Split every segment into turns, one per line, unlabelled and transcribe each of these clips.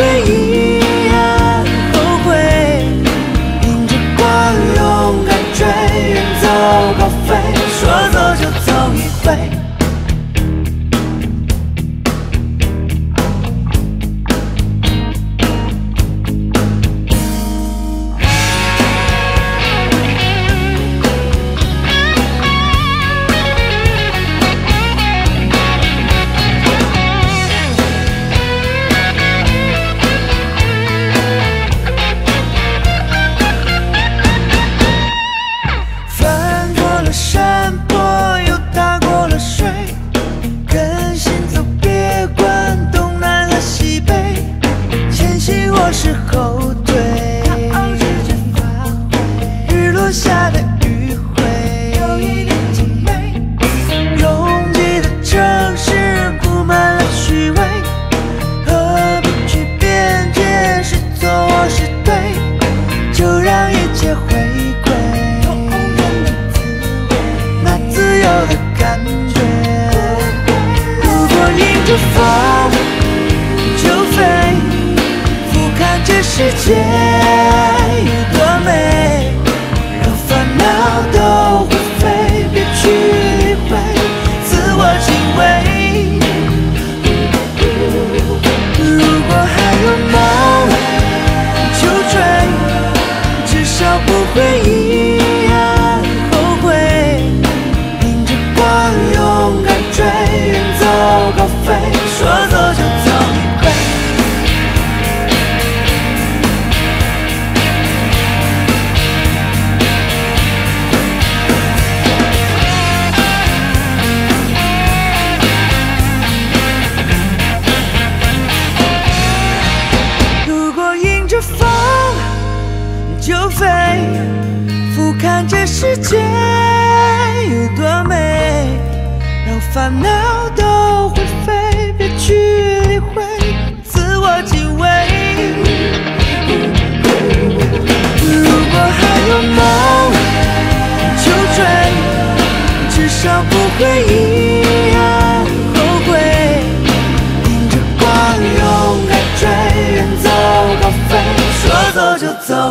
少世界。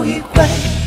一回。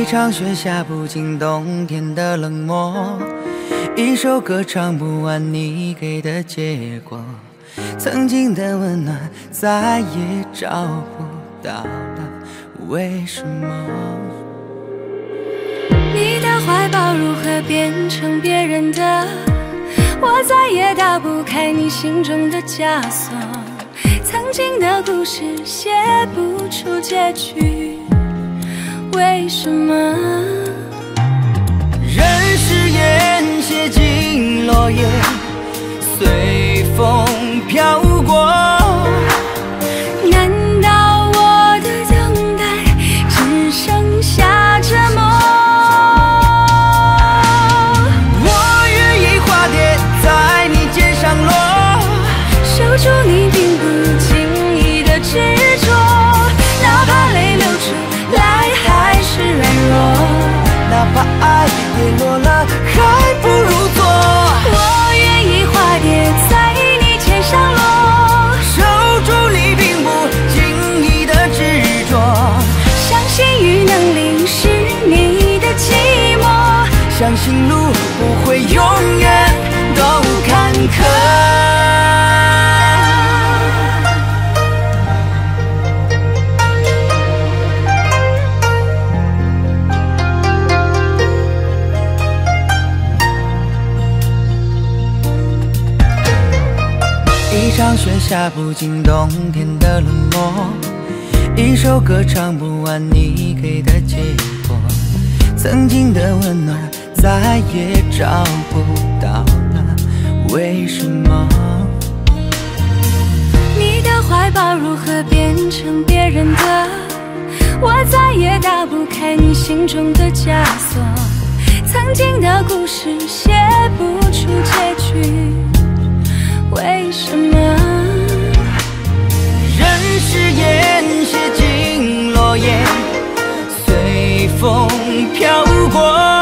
一场雪下不尽冬天的冷漠，一首歌唱不完你给的结果，曾经的温暖再也找不到了，为什么？
你的怀抱如何变成别人的？我再也打不开你心中的枷锁，曾经的故事写不出结局。为什么？
任誓言写进落叶，随风飘过。情路不会永远都坎坷。一场雪下不尽冬天的冷漠，一首歌唱不完你给的结果，曾经的温暖再也找不到了，为什么？
你的怀抱如何变成别人的？我再也打不开你心中的枷锁，曾经的故事写不出结局。为什么？
人誓言写进落叶，随风飘过。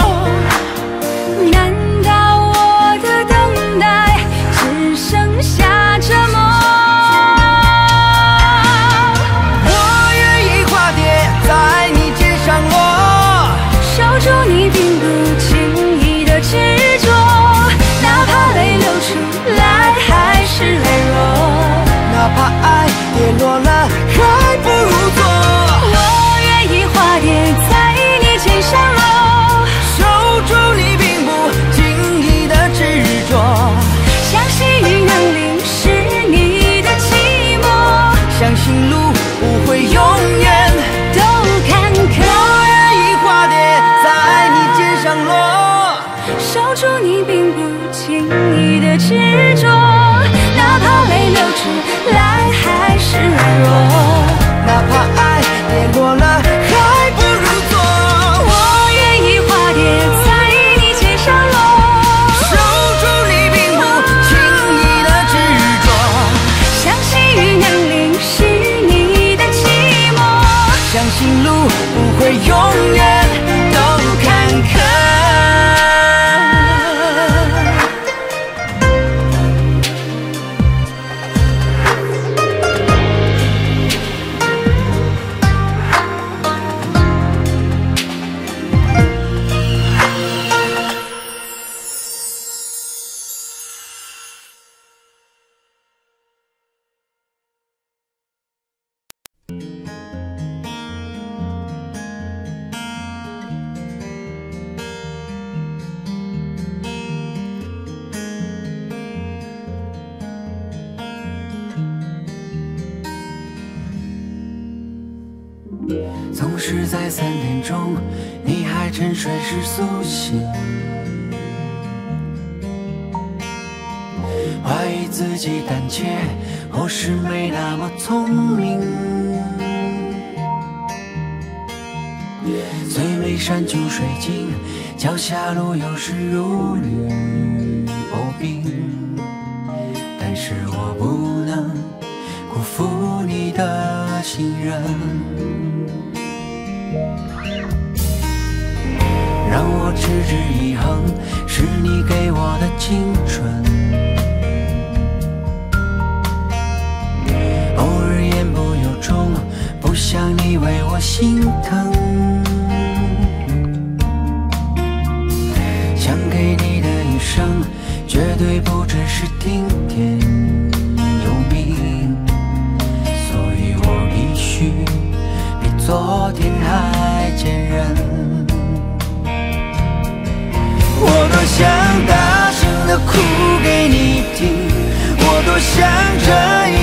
三点钟，你还沉睡时苏醒，怀疑自己胆怯，或是没那么聪明。最美山穷水尽，脚下路有时如履薄冰，持之以恒是你给我的青春。偶尔言不由衷不想你为我心疼。想给你的一生绝对不只是听。想这一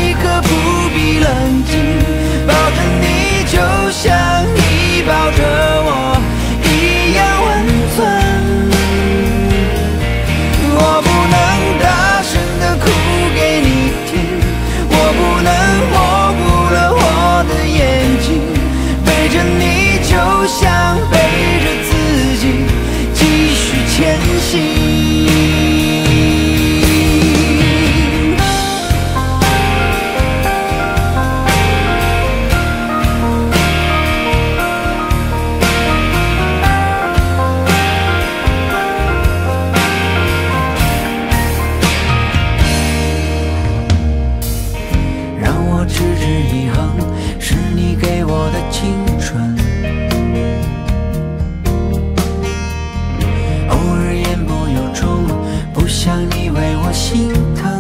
不想你为我心疼。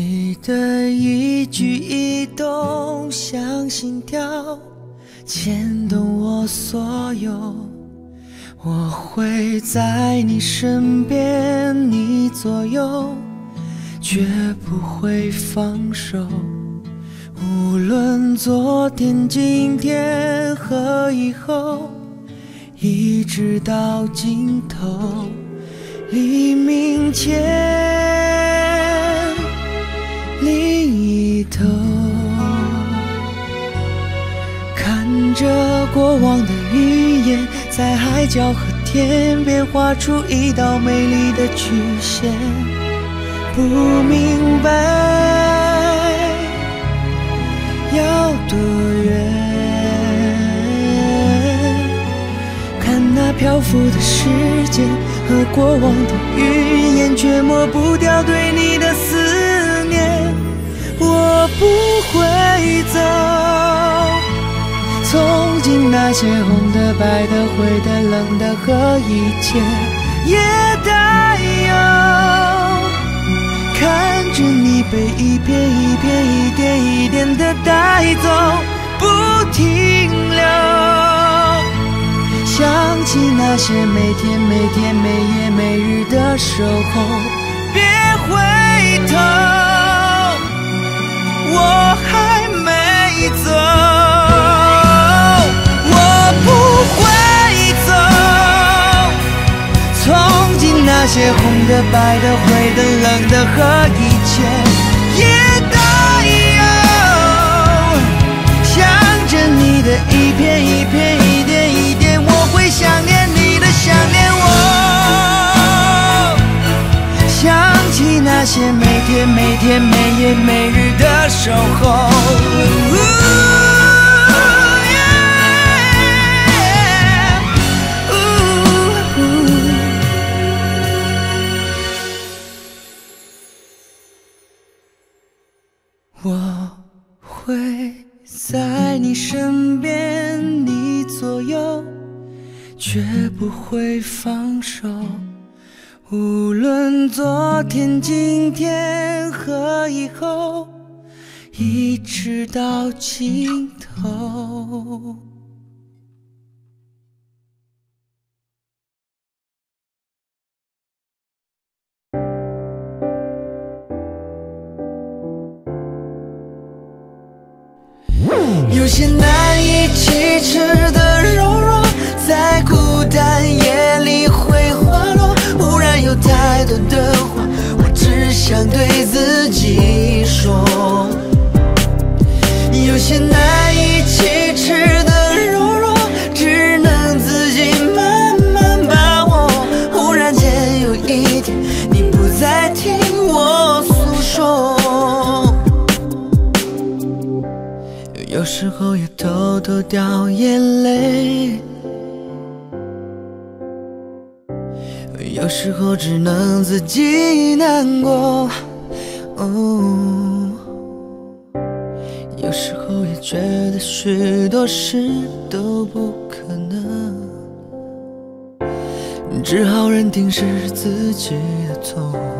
你的一举一动像心跳，牵动我所有。我会在你身边，你左右，绝不会放手。无论昨天、今天和以后，一直到尽头，黎明前另一头，看着过往的云烟，在海角和天边画出一道美丽的曲线，不明白。要多远？看那漂浮的时间和过往的云烟，却抹不掉对你的思念。我不会走从今那些红的白的灰的冷的和一切也带有看着你被一片一片一点一点的带走不停留。想起那些每天每天每夜每日的守候
别回头。我还没走，我不会走，
从今那些红的、白的、灰的、冷的和一切也都有，想着你的一片一片一。那些每天每天每夜每日的守候。我会在你身边你左右绝不会放手。无论昨天、今天和以后，一直到尽头。有些难以启齿。说，有些难以启齿的柔弱，只能自己慢慢把握。忽然间有一天，你不再听我诉说，有时候也偷偷掉眼泪，有时候只能自己难过。觉得许多事都不可能只好认定是自己的错。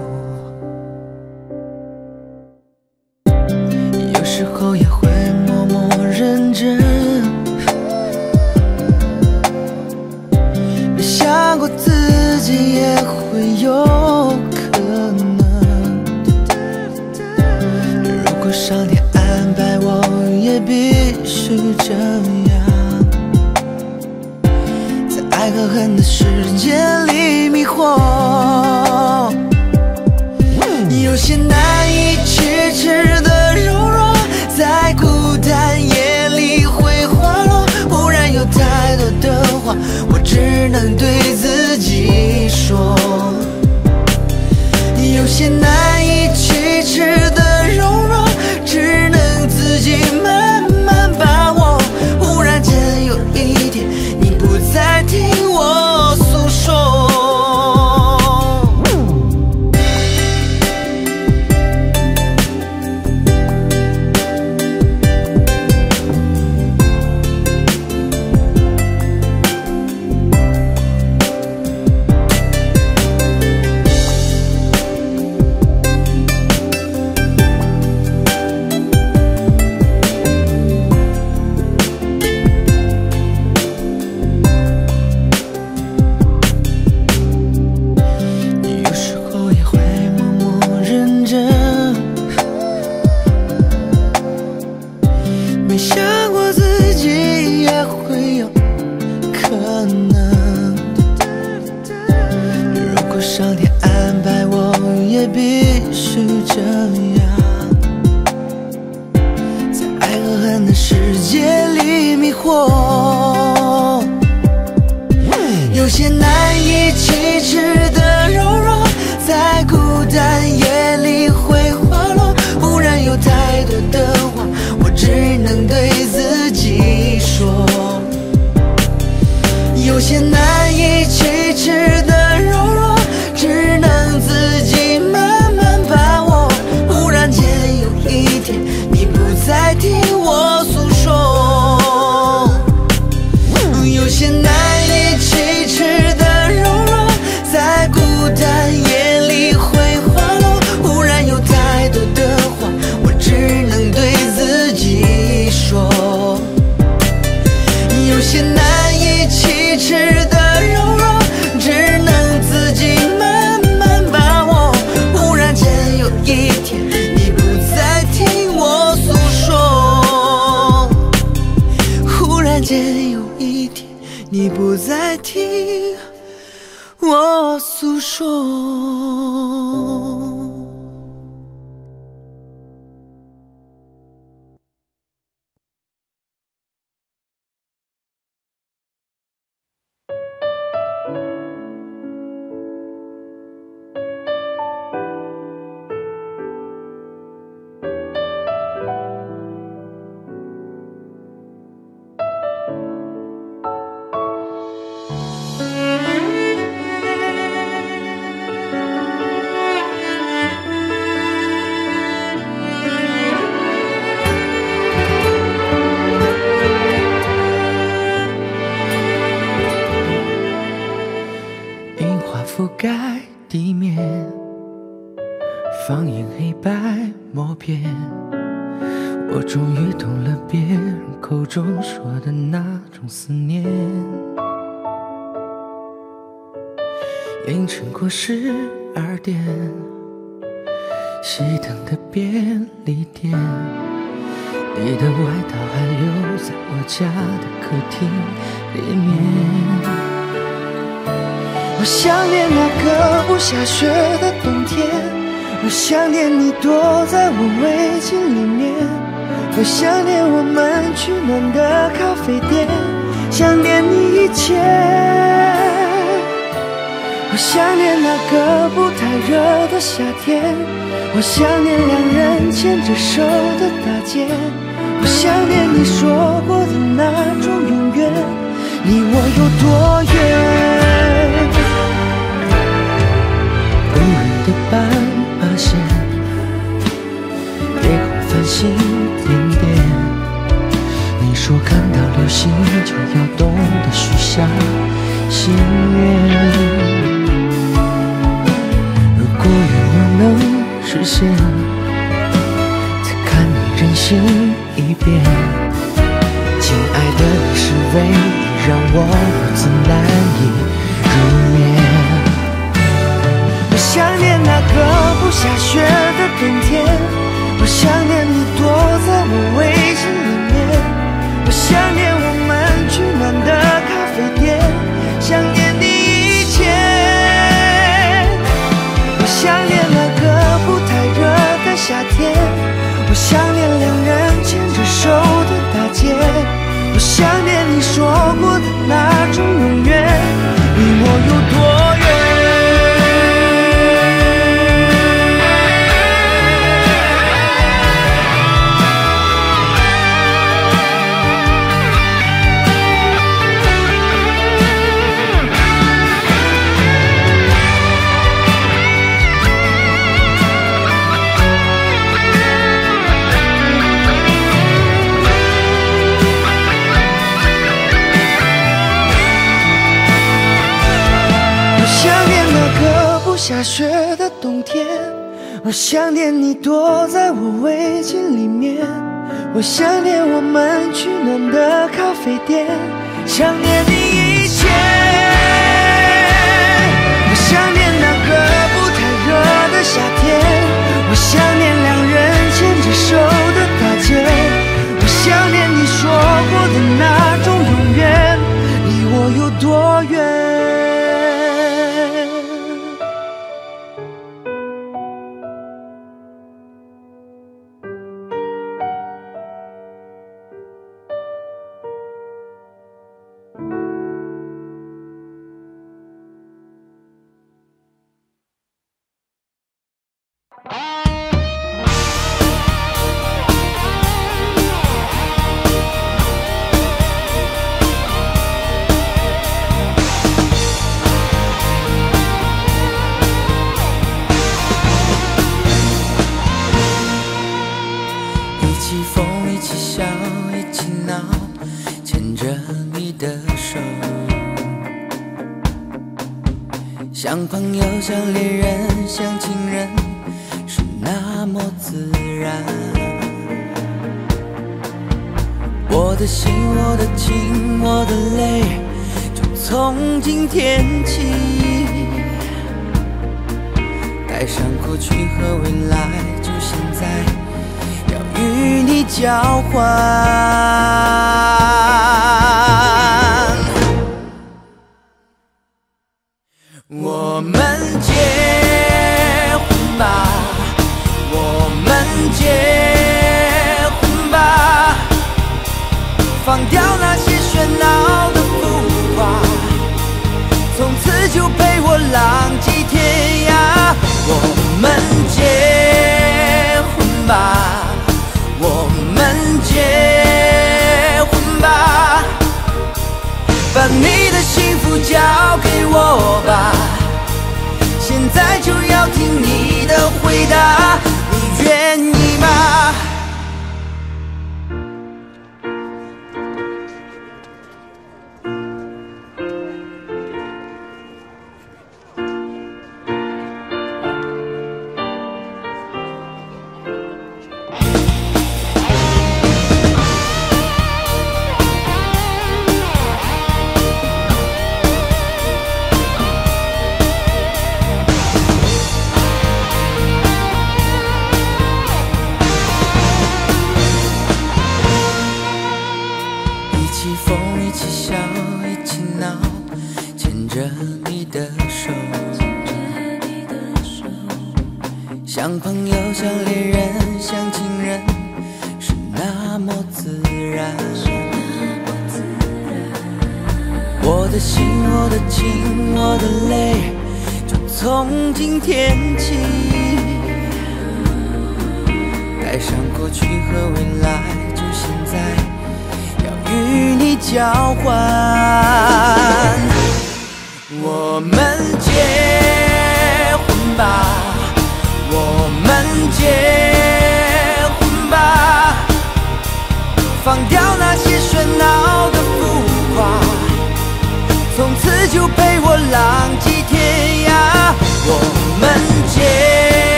说。说的那种思念。凌晨过十二点，熄灯的便利店，你的外套还留在我家的客厅里面。我想念那个不下雪的冬天，我想念你躲在我围巾里面，我想念我们取暖的咖啡店，想念你一切。我想念那个不太热的夏天，我想念两人牵着手的大街，我想念你说过的那种永远，离我有多远？无人的斑有心就要懂得许下心愿。如果愿望能实现，再看你任性一遍。亲爱的，你是唯一让我我想念你躲在我围巾里面，我想念我们取暖的咖啡店，想念你从今天起，带上过去和未来，就现在要与你交换。我们结婚吧，我们结婚吧，放掉就陪我浪迹天涯。我们结婚吧，我们结婚吧。把你的幸福交给我吧，现在就要听你的回答，你愿意吗？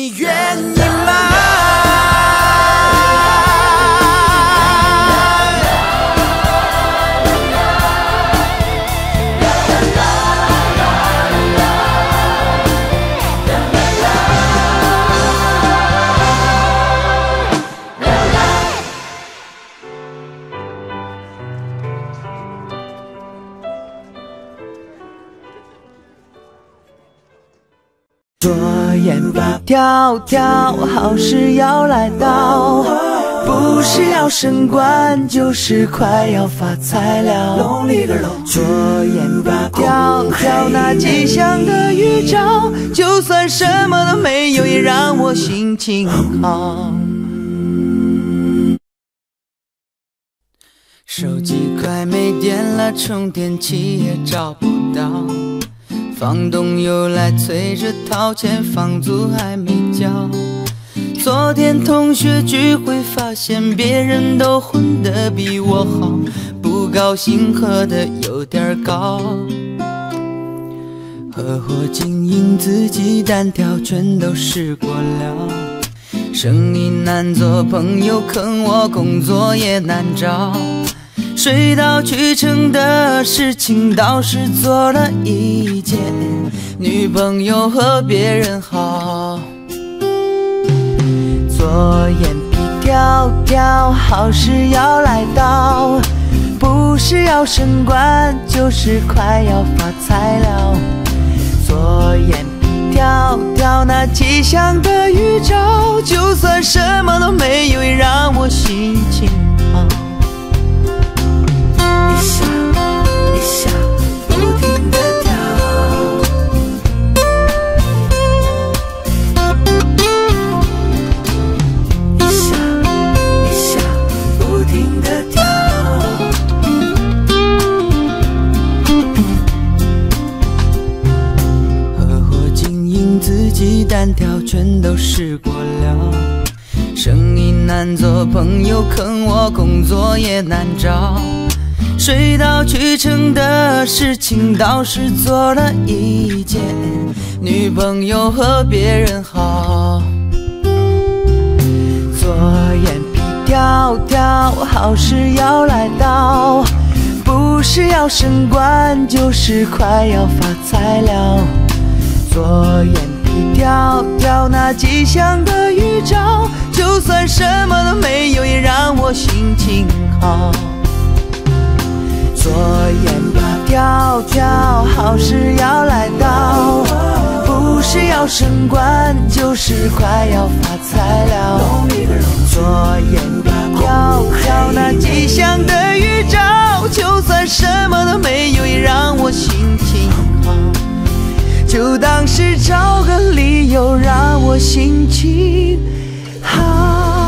你愿意吗？
左眼皮跳跳，好事要来到，不是要升官，就是快要发财了。左眼皮跳跳，那吉祥的预兆，就算什么都没有，也让我心情好。
手机快没电了，充电器也找不到。房东又来催着掏钱，房租还没交。昨天同学聚会，发现别人都混得比我好，不高兴喝得有点高。合伙经营自己单挑，全都试过了。生意难做，朋友坑我，工作也难找。水到渠成的事情倒是做了一件，女朋友和别人好。
左眼皮跳跳，好事要来到，
不是要升官，就是快要发财了。左眼皮跳跳那吉祥的预兆，就算什么都没有，也让我心情好。朋友坑我，工作也难找。水到渠成的事情倒是做了一件，女朋友和别人好。左眼皮跳跳，好事要来到，不是要升官，就是快要发财了。左眼皮跳跳，那吉祥的预兆，就算什么都没有，也让我心情好。左眼皮跳跳，好事要来到，不是要升官，就是快要发财了。左眼皮跳跳，那吉祥的预兆，就算什么都没有，也让我心情好。就当是找个理由让我心情好。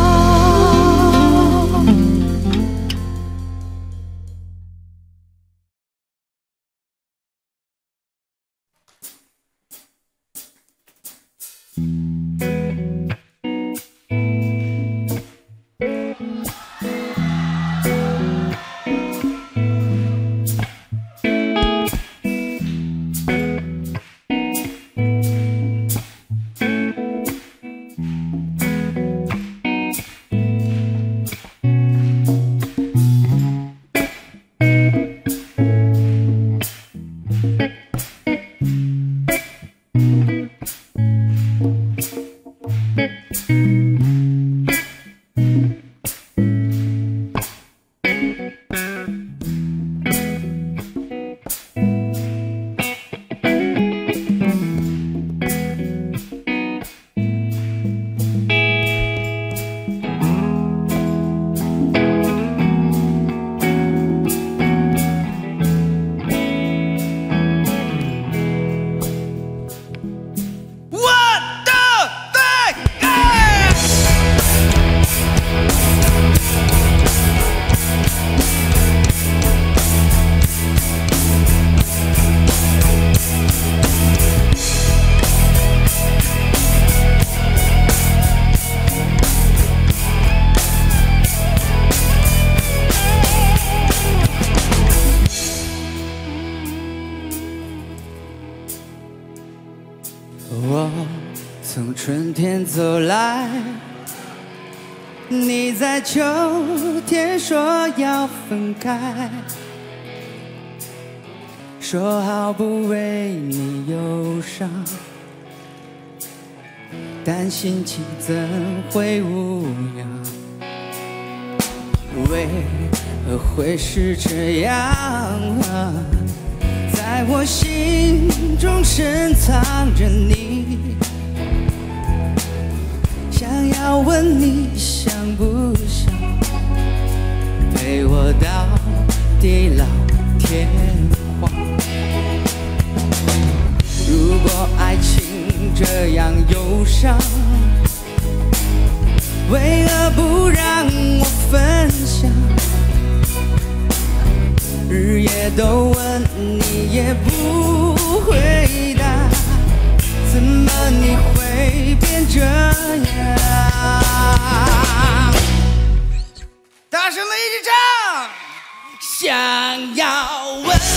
秋天说要分开，说好不为你忧伤，但心情怎会无恙？为何会是这样啊？在我心中深藏着你，想要问你想不到地老天荒如果爱情这样忧伤为何不让我分享日夜都问你也不回答怎么你会变这样？什么一起唱想要问